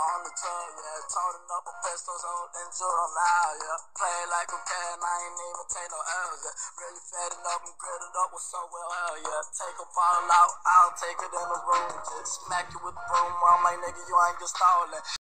On the tub, yeah, toting up a pistol, so enjoy them now, yeah. Play like a cat, and I ain't even take no L's, yeah. Really fatted up and gritted up with so well, hell yeah. Take a bottle out, I'll take it in the room, just smack you with the broom. I'm like, nigga, you ain't just stolen.